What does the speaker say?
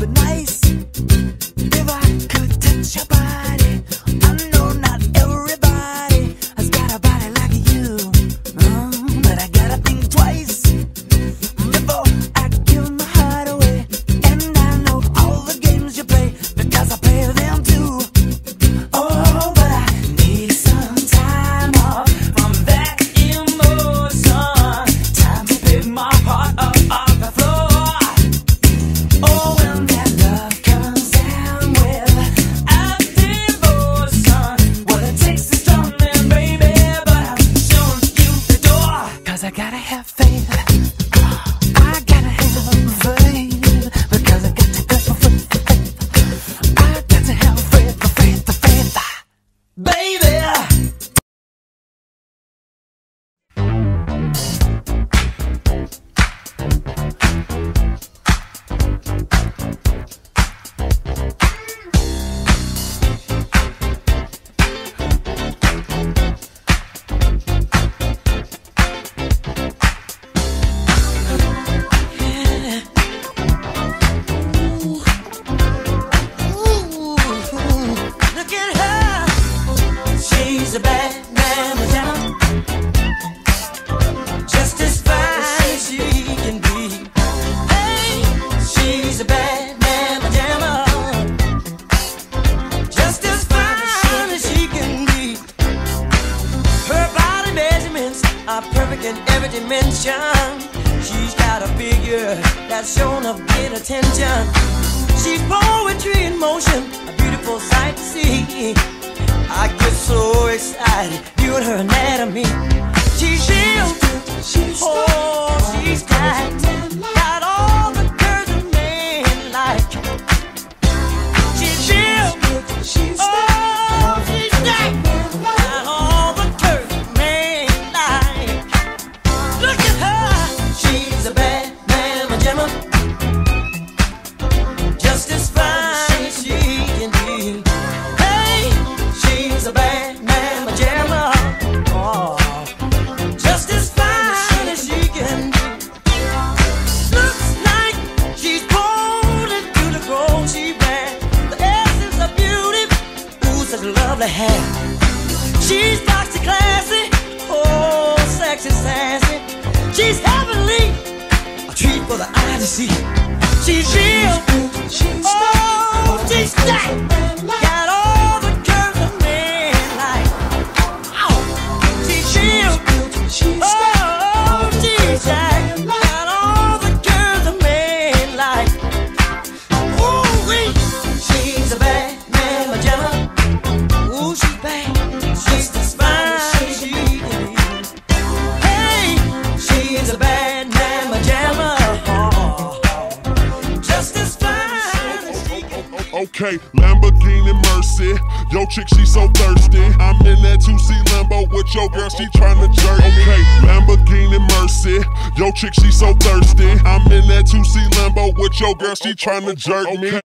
But nice. He's a bad man without just as fine as she can be. Hey, she's a bad mamma jamma, just as fine as she can be. Her body measurements are perfect in every dimension. She's got a figure that's shown of good attention. She's poetry in motion, a beautiful sight to see. You and her anatomy. She's healed. She's oh. lovely hair. She's toxic classy, oh, sexy sassy. She's heavenly, a treat for the eye to see. She's real, oh, she's that. Okay, Lamborghini Mercy. Yo, chick, she so thirsty. I'm in that 2C Lambo with your girl, she tryna jerk me. Okay, Lamborghini Mercy. Yo, chick, she so thirsty. I'm in that 2C Lambo with your girl, she tryna jerk me.